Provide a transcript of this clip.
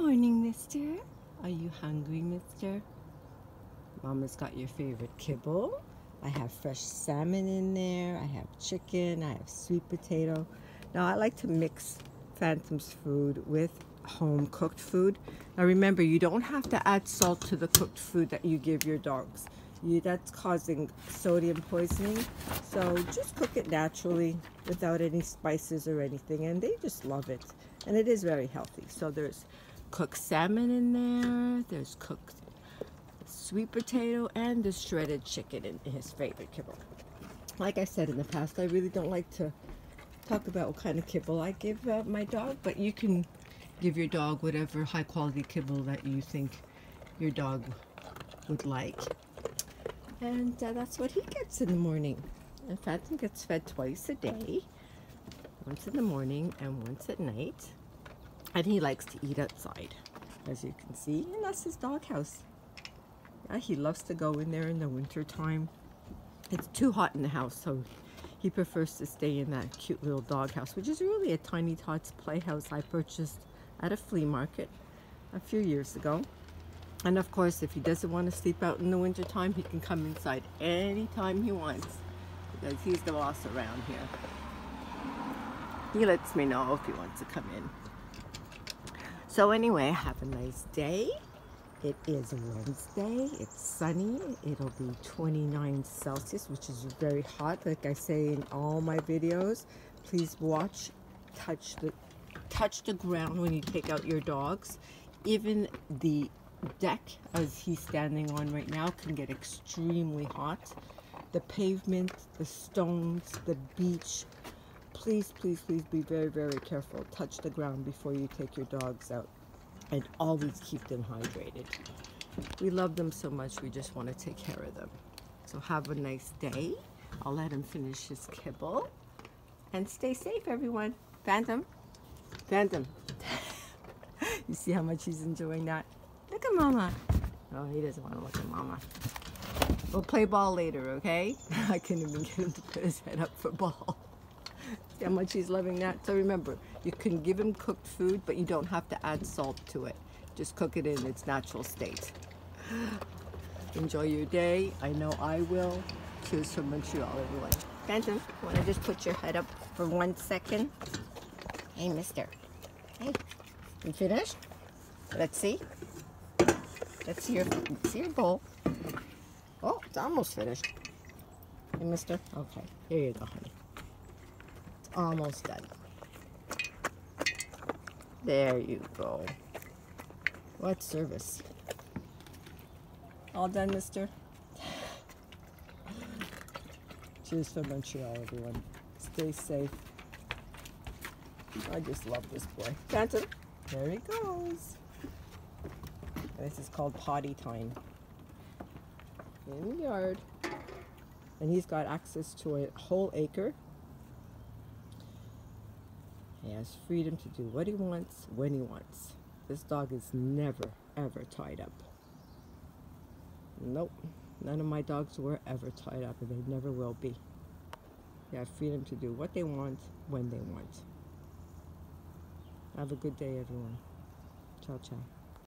morning, mister. Are you hungry, mister? Mama's got your favorite kibble. I have fresh salmon in there. I have chicken. I have sweet potato. Now, I like to mix Phantom's food with home cooked food. Now, remember, you don't have to add salt to the cooked food that you give your dogs. You, that's causing sodium poisoning. So just cook it naturally without any spices or anything, and they just love it. And it is very healthy. So there's cooked salmon in there. There's cooked sweet potato and the shredded chicken in his favorite kibble. Like I said in the past, I really don't like to talk about what kind of kibble I give uh, my dog, but you can give your dog whatever high quality kibble that you think your dog would like. And uh, that's what he gets in the morning. And Phantom gets fed twice a day, once in the morning and once at night. And he likes to eat outside, as you can see, and that's his doghouse. Yeah, he loves to go in there in the winter time. It's too hot in the house, so he prefers to stay in that cute little doghouse, which is really a Tiny Tots playhouse I purchased at a flea market a few years ago. And of course, if he doesn't want to sleep out in the winter time, he can come inside anytime he wants because he's the boss around here. He lets me know if he wants to come in. So anyway, have a nice day. It is Wednesday. It's sunny. It'll be 29 Celsius, which is very hot. Like I say in all my videos, please watch, touch the touch the ground when you take out your dogs. Even the deck, as he's standing on right now, can get extremely hot. The pavement, the stones, the beach. Please, please, please be very, very careful. Touch the ground before you take your dogs out. And always keep them hydrated. We love them so much, we just want to take care of them. So have a nice day. I'll let him finish his kibble. And stay safe, everyone. Phantom. Phantom. you see how much he's enjoying that? Look at Mama. Oh, he doesn't want to look at Mama. We'll play ball later, okay? I couldn't even get him to put his head up for ball. How much he's loving that? So remember, you can give him cooked food, but you don't have to add salt to it. Just cook it in its natural state. Enjoy your day. I know I will. Cheers from Montreal, everyone. Phantom, want to just put your head up for one second? Hey, mister. Hey, you finished? Let's see. Let's see your, let's see your bowl. Oh, it's almost finished. Hey, mister. Okay, here you go, honey. Almost done. There you go. What service? All done, mister? Cheers from Montreal, everyone. Stay safe. I just love this boy. Phantom, there he goes. This is called potty time. In the yard. And he's got access to a whole acre. Has freedom to do what he wants, when he wants. This dog is never, ever tied up. Nope. None of my dogs were ever tied up, and they never will be. They have freedom to do what they want, when they want. Have a good day, everyone. Ciao, ciao.